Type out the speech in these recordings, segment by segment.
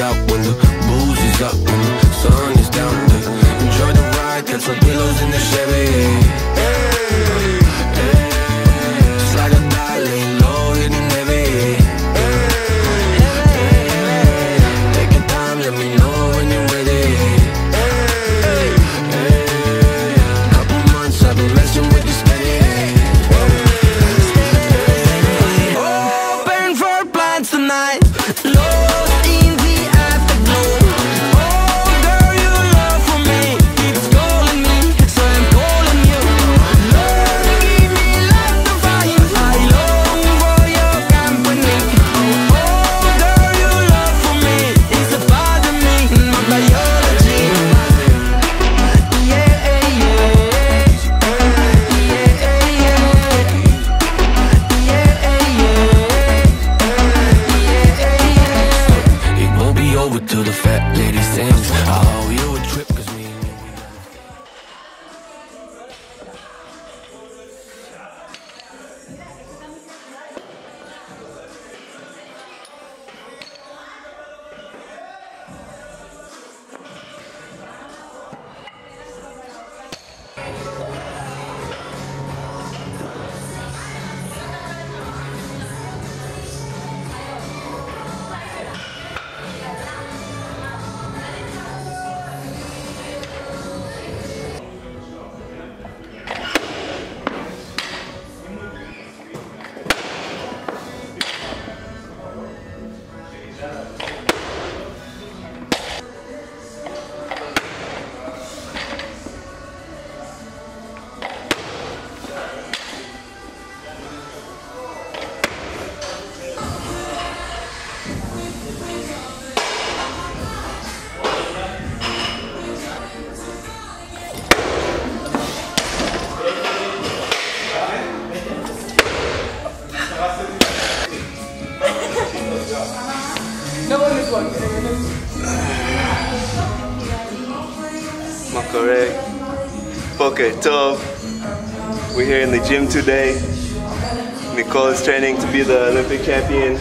out, when the booze is up, when the sun is down. Enjoy the ride, catch some pillows in the Chevy. Correct? Poker Tov. We're here in the gym today. Nicole is training to be the Olympic champion.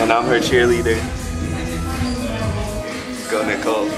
And I'm her cheerleader. Go Nicole.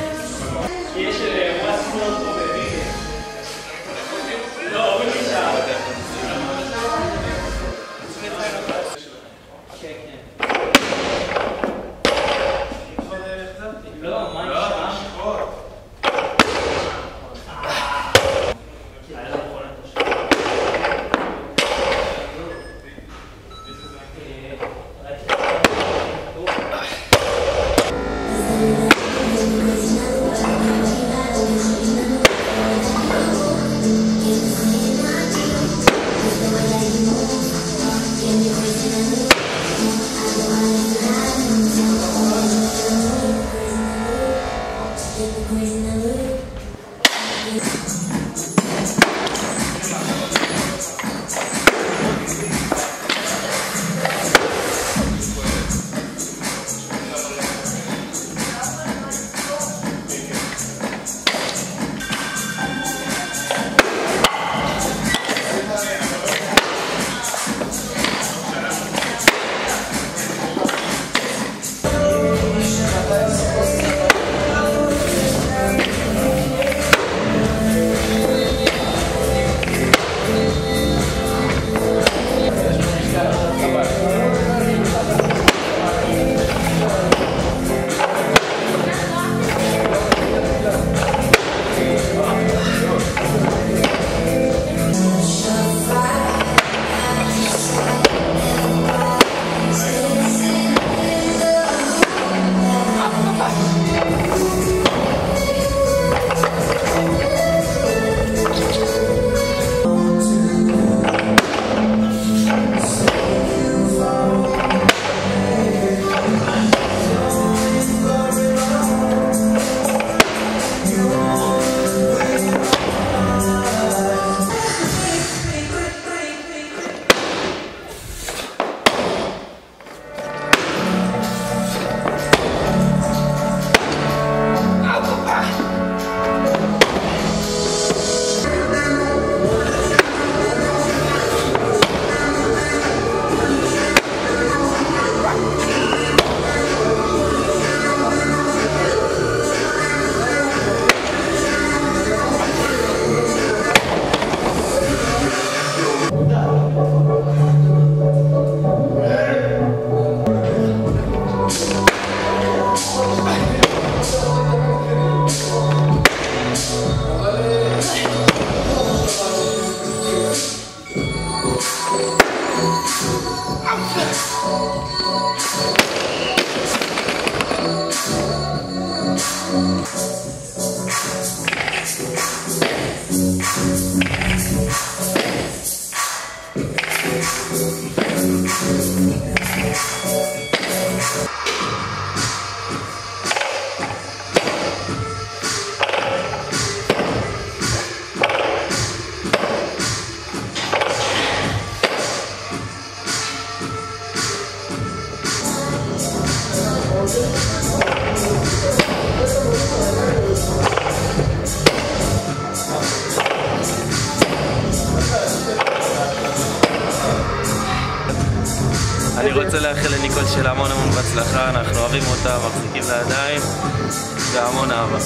Thank you. לאחל לניקול שלה המון המון בהצלחה, אנחנו אוהבים אותה, מחזיקים לידיים, והמון אהבה.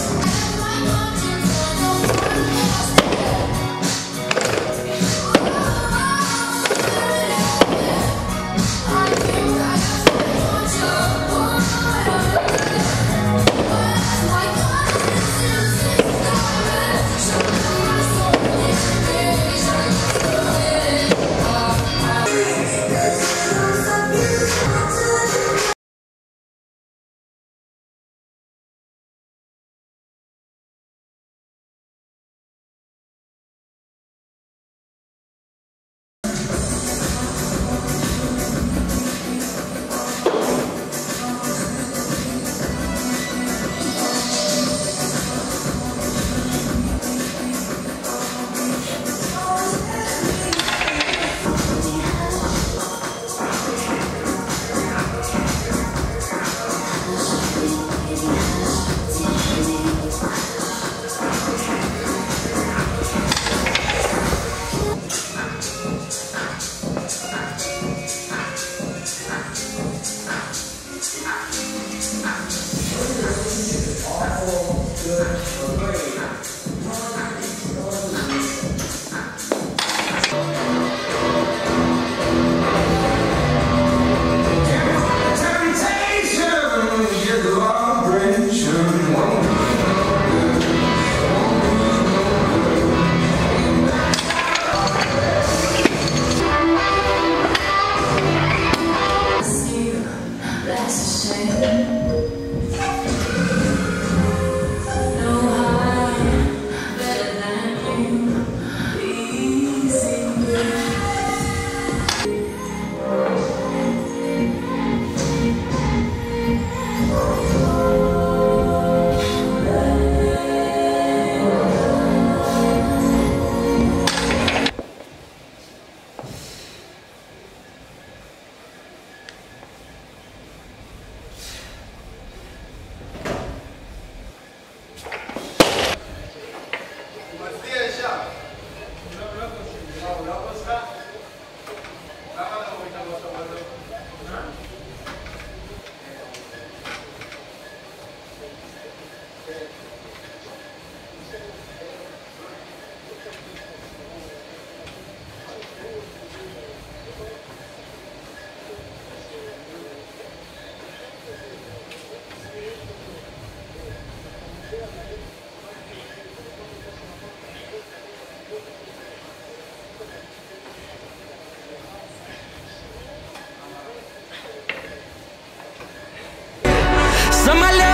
Somebody